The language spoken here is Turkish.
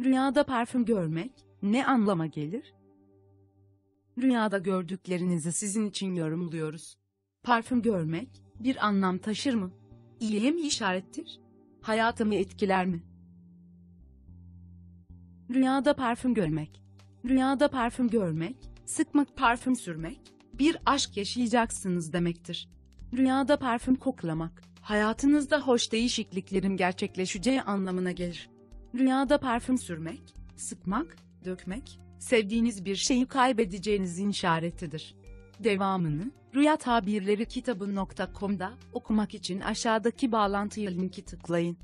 Rüyada parfüm görmek ne anlama gelir? Rüyada gördüklerinizi sizin için yorumluyoruz. Parfüm görmek bir anlam taşır mı? İyiye mi işarettir? Hayatımı etkiler mi? Rüyada parfüm görmek. Rüyada parfüm görmek, sıkmak parfüm sürmek, bir aşk yaşayacaksınız demektir. Rüyada parfüm koklamak, hayatınızda hoş değişikliklerin gerçekleşeceği anlamına gelir. Rüyada parfüm sürmek, sıkmak, dökmek, sevdiğiniz bir şeyi kaybedeceğinizin işaretidir. Devamını, Rüya Tabirleri kitabı.com'da okumak için aşağıdaki bağlantıya linki tıklayın.